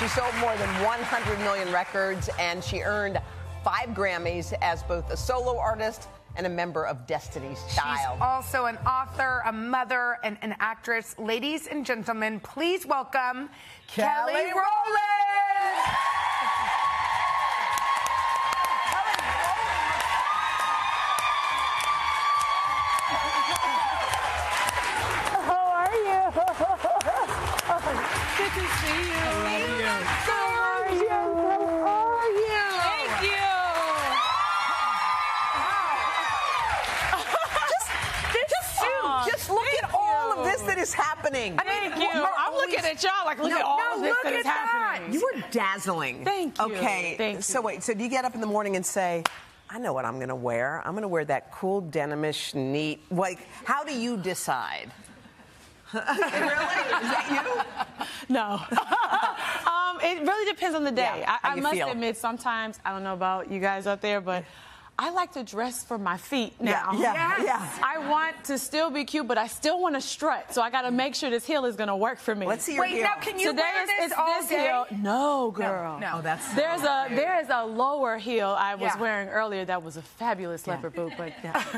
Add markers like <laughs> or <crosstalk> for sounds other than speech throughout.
She sold more than 100 million records, and she earned five Grammys as both a solo artist and a member of Destiny's Child. She's also an author, a mother, and an actress. Ladies and gentlemen, please welcome Kelly, Kelly Rowland. Good to see you. How are you? How are you? Thank you. Just, look at all of this that is happening. Thank you. we're I'm looking at y'all like, look No, at all no, of this look that at is that. happening. You were dazzling. Thank you. Okay. Thank So you. wait, so do you get up in the morning and say, I know what I'm going to wear. I'm going to wear that cool denimish, neat. Like, how do you decide? <laughs> really? Is that you? No. <laughs> um, it really depends on the day. Yeah, I, I must feel. admit, sometimes, I don't know about you guys out there, but I like to dress for my feet now. yeah, Yes. yeah. I want to still be cute, but I still want to strut. So I got to make sure this heel is going to work for me. Let's see your Wait, heel. now can you Today wear is this it's all this day? heel. No, girl. no. Oh, that's There's a there is a lower heel I was Yeah. wearing earlier that was a fabulous leopard boot, but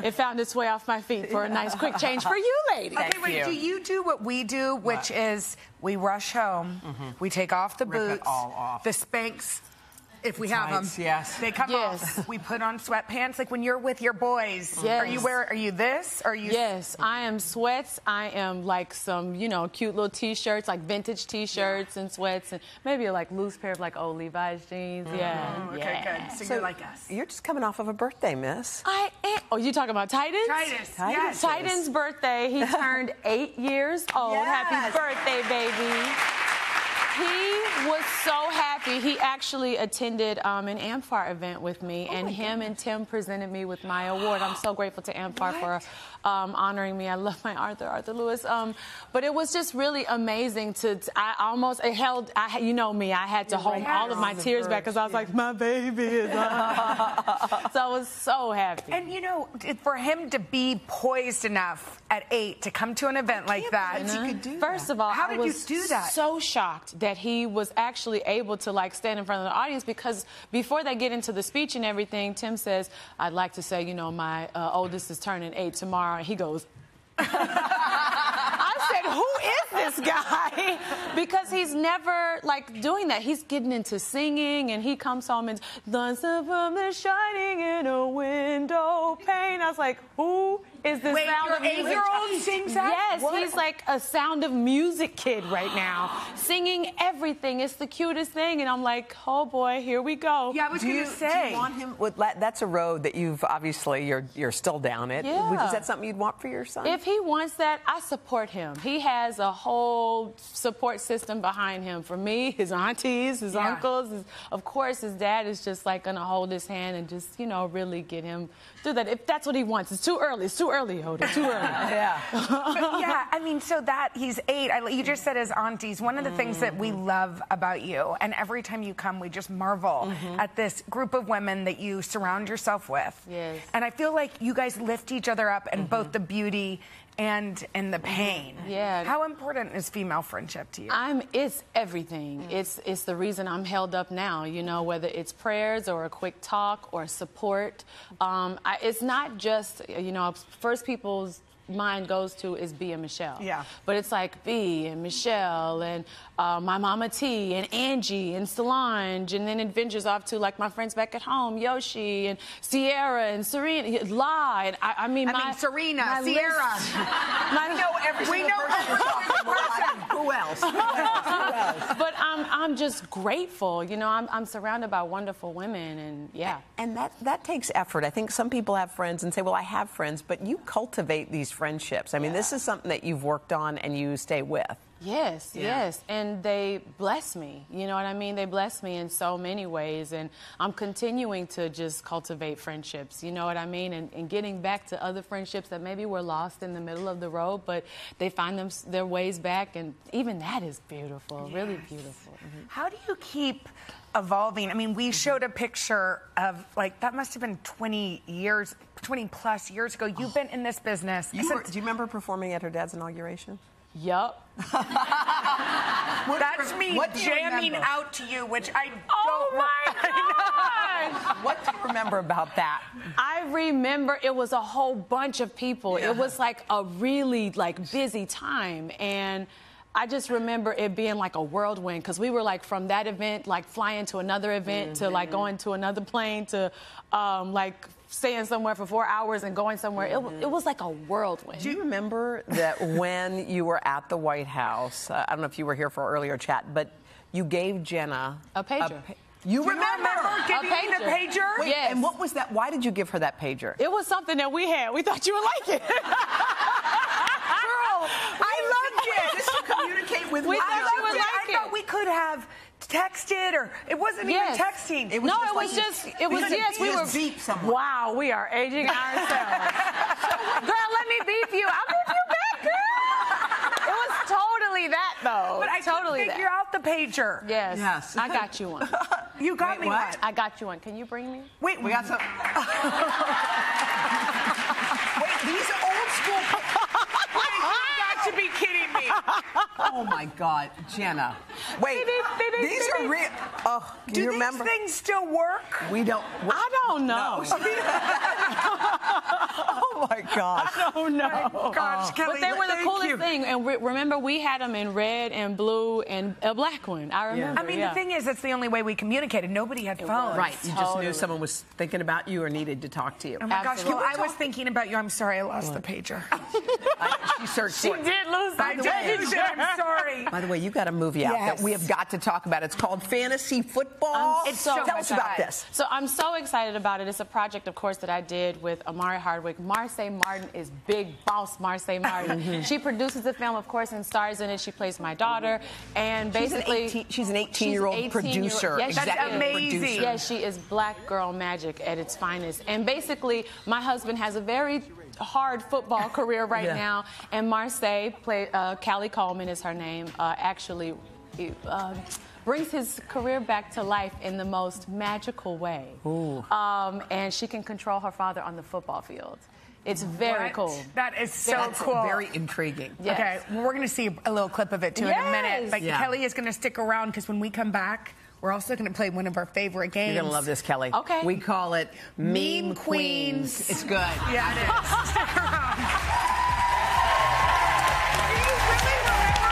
it found its way off my feet for a nice quick change for you, ladies. Okay, wait, you. do you do what we do, which is we rush home, mm-hmm. we take off the. Rip it boots, all off. the Spanx, if we have Tights, them. yes. They come Yes. off. We put on sweatpants like when you're with your boys. Yes. Are you wear? Are you this? Are you? Yes, I am sweats. I am like some, you know, cute little t-shirts, like vintage t-shirts and sweats, and maybe a like loose pair of like old Levi's jeans. Yeah. Oh, okay, yeah. good. So, you're like us. You're just coming off of a birthday, miss. I am. Oh, you talking about Titans? Titus. Titus. Yes. Titan's birthday. He <laughs> turned eight years old. Yes. Happy birthday, baby. He was so happy. He actually attended um, an AMFAR event with me, and him and Tim presented me with my award. I'm so grateful to AMFAR for um, honoring me. I love my Arthur, Arthur Lewis. Um, but it was just really amazing to. to- I almost it held. I you know me. I had to hold right all of my on the tears back because I was like, my baby is. on." <laughs> so I was so happy. And you know, for him to be poised enough at eight to come to an event like that, believe he could do First that. of all, How I did you do that? so shocked that he was actually able to like stand in front of the audience because before they get into the speech and everything, Tim says, "I'd like to say, you know, my uh, oldest is turning eight tomorrow," and he goes. <laughs> I said, "Who is this guy?" <laughs> because he's never like doing that. He's getting into singing, and he comes home and the sun from the shining in a window pane. I was like, "Who is this Wait, sound your of music?" eight-year-old sings that? Yes, What? he's like a Sound of Music kid right now, singing everything. It's the cutest thing, and I'm like, "Oh boy, here we go." yeah, I was Do going you, to do say. you want him? With, that's a road that you've obviously you're you're still down it. Yeah. Is that something you'd want for your son? If he wants that, I support him. He has a whole support system behind him. For me, his aunties, his Yeah. uncles, his, of course, his dad is just like gonna hold his hand and just, you know, really get him through that. If that's what he wants, it's too early. It's too early, Hoda. Too early. <laughs> yeah. But yeah, I mean, so that he's eight. I, you just said his aunties. One of the things that we mm-hmm. love about you, and every time you come, we just marvel mm-hmm. at this group of women that you surround yourself with. Yes. And I feel like you guys lift each other up in mm-hmm. both the beauty and in the pain. Yeah. How important is female friendship to you? I'm it's everything. It's it's the reason I'm held up now, you know, whether it's prayers or a quick talk or support. Um, I, it's not just you know, first people's mind goes to is B and Michelle. Yeah. But it's like B and Michelle and uh, my mama T and Angie and Solange and then it ventures off to like my friends back at home, Yoshi and Sierra and Serena, La and I, I mean I my mean, Serena, my Sierra. list- <laughs> my, know every We know person you're every talking about. <laughs> Who else? Who else? Who else? but I'm just grateful. You know, I'm I'm surrounded by wonderful women, and yeah. And that, that takes effort. I think some people have friends and say, well, I have friends, but you cultivate these friendships. I mean, this is something that you've worked on and you stay with. Yes, Yeah. yes. And they bless me. You know what I mean? They bless me in so many ways. And I'm continuing to just cultivate friendships. You know what I mean? And, and getting back to other friendships that maybe were lost in the middle of the road, but they find them, their ways back. And even that is beautiful, really beautiful. Mhm. How do you keep evolving? I mean, we showed a picture of like that must have been 20 years, 20 plus years ago. You've been in this business. You were, do you remember performing at her dad's inauguration? Yup. <laughs> That's me what jamming remember? out to you, which I oh don't. Oh my <laughs> God! What do you remember about that? I remember it was a whole bunch of people. It was like a really like busy time and I just remember it being like a whirlwind because we were like from that event, like flying to another event, to like going to another plane, to um, like staying somewhere for four hours and going somewhere. It, wa- it was like a whirlwind. Do you remember that <laughs> when you were at the White House? Uh, I don't know if you were here for our earlier chat, but you gave Jenna A pager. pa- you remember? remember giving the pager. pager? Wait, Yes. And what was that? Why did you give her that pager? It was something that we had. We thought you would like it. <laughs> Girl, I loved it. Just to communicate with We me. thought I, you would it. like I it. thought we could have texted, or it wasn't Yes. even texting. It was no, just it was like- just, it was, Because yes, we were. just beep someone. Wow, we are aging ourselves. <laughs> girl, let me beep you. I'll beep you back, girl. It was totally that, though. but I totally couldn't figure that. out the pager. Yes. Yes. I got you one. <laughs> You got Wait, me what? one. I got you one. Can you bring me? Wait, We got some. <laughs> Wait, these are old school. You got to be kidding me. <laughs> Oh my God, Jenna. Wait, these are real. Oh, do you these remember? things still work? We don't. I don't know. <laughs> <laughs> oh my God. Oh no. Gosh, Kelly, But they were the coolest you. thing, and re- remember we had them in red and blue and a black one. I remember. I mean, yeah. the thing is, that's the only way we communicated. Nobody had phones. Right, you just knew someone was thinking about you or needed to talk to you. Oh my gosh, well, I was thinking about you. I'm sorry I lost the pager. <laughs> I- she searched she for it. did lose I the did. pager. I'm <laughs> sorry. By the way, you got a movie out Yes. that we have got to talk about. It's called Fantasy Football. I'm so Tell us about this. So I'm so excited about it. It's a project, of course, that I did with Omari Hardwick. Marsai Martin is big boss Marsai Martin. <laughs> she produces the film, of course, and stars in it. She plays my daughter, and basically she's an 18-year-old she's 18 producer, Yes, That's amazing. producer. Yes, she is black girl magic at its finest. And basically, my husband has a very hard football career right Yeah. now. And Marsai, play, uh, Callie Coleman is her name, uh, actually uh, brings his career back to life in the most magical way. Um, and she can control her father on the football field. It's very What? cool. That is so That's cool. very intriguing. Yes. Okay, well, we're going to see a little clip of it too in a Yes. minute. But Yeah. Kelly is going to stick around because when we come back, we're also going to play one of our favorite games. You're gonna love this, Kelly. Okay. We call it Meme, Meme Queens. Queens. It's good. Yeah, it is. <laughs> Stick around. <laughs>